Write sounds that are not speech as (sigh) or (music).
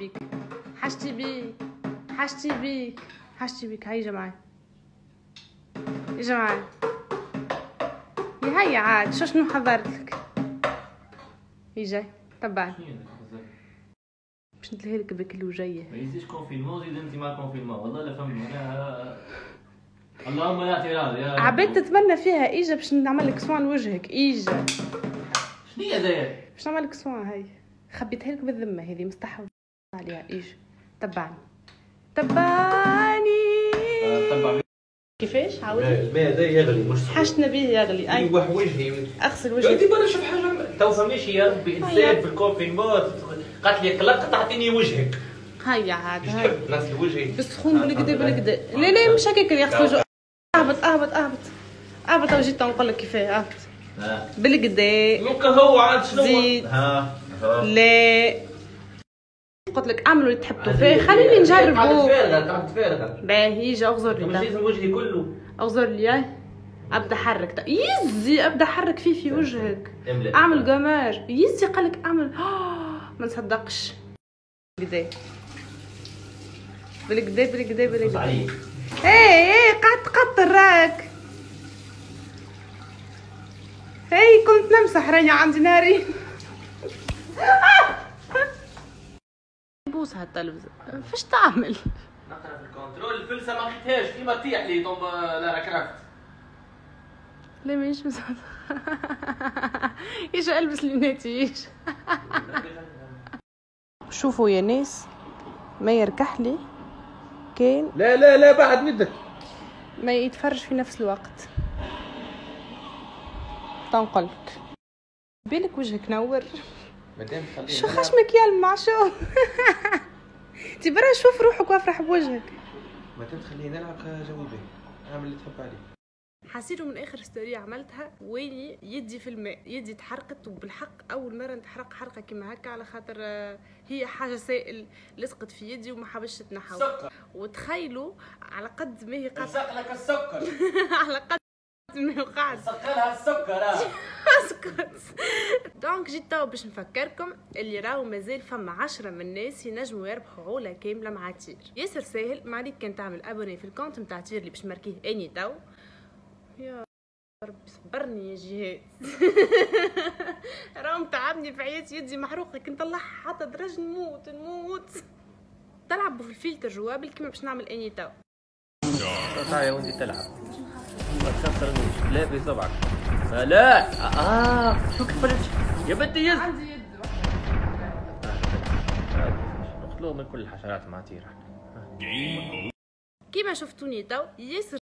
بيك حاجتي بيك حاجتي بيك حاجتي بيك هاي جماعة. يا جماعة. يا هيا عاد شو شنو حضرت لك؟ هي جاي تبعني باش ندلها لك بكل وجايه ما يزيدش كونفينمون زيد أنت مع كونفينمون والله لا فهمت اللهم لا اعتراض يا عبيت تتمنى فيها ايجا باش نعمل لك سوان وجهك ايجا شنو هي باش نعمل لك سوان هاي. خبيتها لك بالذمة هذه مستحوذ عليها. ايجا تبعني. تبعني. تبع كيفاش؟ عاودي الماء ده يغلي مش حاجتنا به يغلي. أي. يوح وجهي. أغسل قلت وجهك. برا شوف حاجة. تو فهمنيش يا ربي. انسان في الكونفينمون قالت لي قلق تعطيني وجهك. هيا عاد تحب نغسل وجهي؟ بالسخون بالكدا بالكدا لا لا مش هكاك يغسل وجهك أهبط أهبط أهبط. أهبط أو جيت نقول لك كيفاه. أهبط. بالكدا ممكن هو عاد شنو زيد. ها ها. لا. لك اعملوا اللي تحبوا. فيه خليني نجربوا فارغه قعدت فارغه باهي جا اغزر لي. لازم وجهي كله. اغزر لي. هاي. ابدا حرك. يزي ابدا حرك فيه في وجهك. اعمل جماج يزي قالك اعمل. (gasps) ما نصدقش. بالكدا بالكدا بالكدا بالكدا إيه إيه قعدت تقطر راك هي كنت نمسح راني عندي ناري. (laughs) بوس هالتلفزة فاش تعمل؟ نقرأ في الكنترول. الفلسة ما لقيتهاش. كيما تطيح لي. طب لا كرافت لا ماهيش مسح إيش ألبس ليناتي إيش شوفوا يا ناس ما يركح لي كان لا لا لا بعد ندك ما يتفرج في نفس الوقت. تنقلك بالك وجهك نور. مادام شو خشمك يا المعشوق؟ (laughs) انت برا شوف روحك وافرح بوجهك. مادام تخليني نلعب جاوبي اعمل اللي تحب عليه. حسيته من آخر ستوري عملتها ويني يدي في الماء يدي تحرقت وبالحق أول مرة نتحرق حرقه كيما هكا على خاطر آه، هي حاجة سائل لصقت في يدي وما حبش تنحو سكر وتخيلوا على قد ما هي قاعدة لصق لك السكر. (laughs) على قد ما هي قاعدة. لصق لها السكر. آه. (laughs) أسكت. donc جيت باش نفكركم اللي راهو مازال فما عشرة من الناس ينجموا يربحوا عولة كاملة مع تير ياسر ساهل ما عليك كان تعمل abonner في ال compte نتاع تير اللي باش نماركيه أني تو يا ربي صبرني يا جهاد. (laughs) راهم تعبني في حياتي يدي محروقة كنت الله حتى درج نموت نموت. تلعبوا في الفلتر جوابل كيما باش نعمل أني تو تعال يا ولدي تلعب. ما تخسرنيش. لا في صبعك آه، لا آه شو كيف يا بنتي يز. عندي يد. نقتلوه من كل الحشرات مع تيرة كيما شفتوني تو ياسر